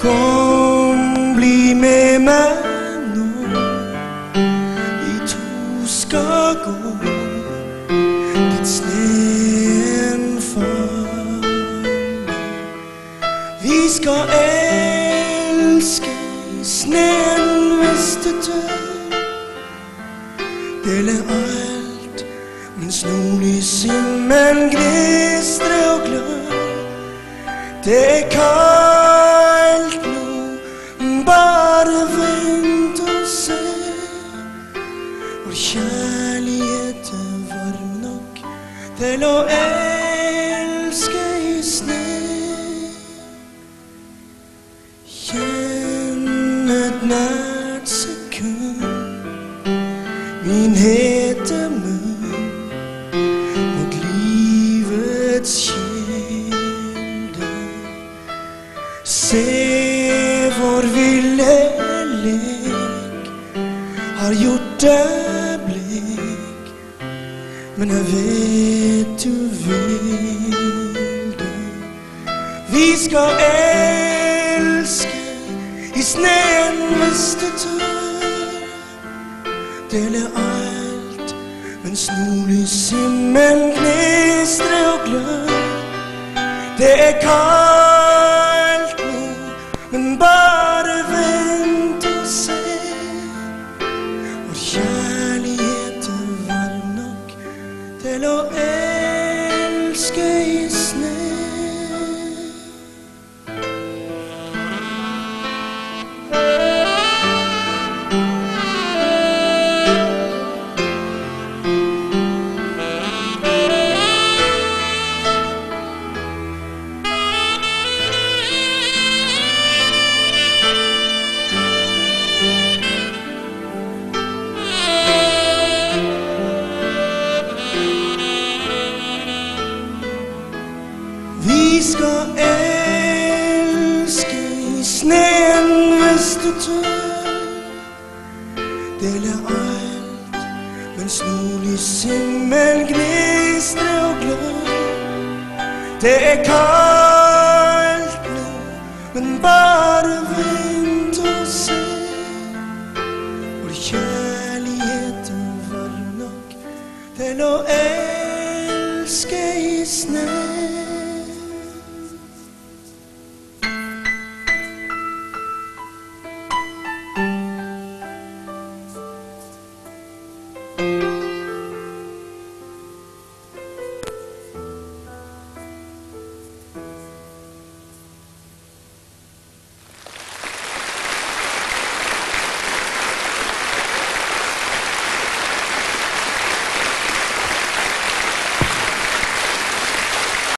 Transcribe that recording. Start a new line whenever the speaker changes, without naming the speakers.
Kom, bli med meg nå. Vi to skal gå dit sneen faller. Vi skal elske sneen hvis det tør. Dele alt mens nordlyset men gnistrer og glør. Det kan Vår kjærlighet er varm nok til å elske i sne. Kjenn et nært sekund min hete munn mot livets kilde. Se vår ville lek har gjort blek, men jeg vet du vil det. Vi skal elske i sneen hvis det tør. Dele alt mens nordlyshimmelen gnistrer og glør. Det er kaldt nå, men bare til å elske Vi skal elske i sneen hvis du tør. Dele alt mens nordlyshimmelen gnistrer og glør. Det er kaldt nå, men bare vent og se. For kjærligheten var nok til å elske i sneen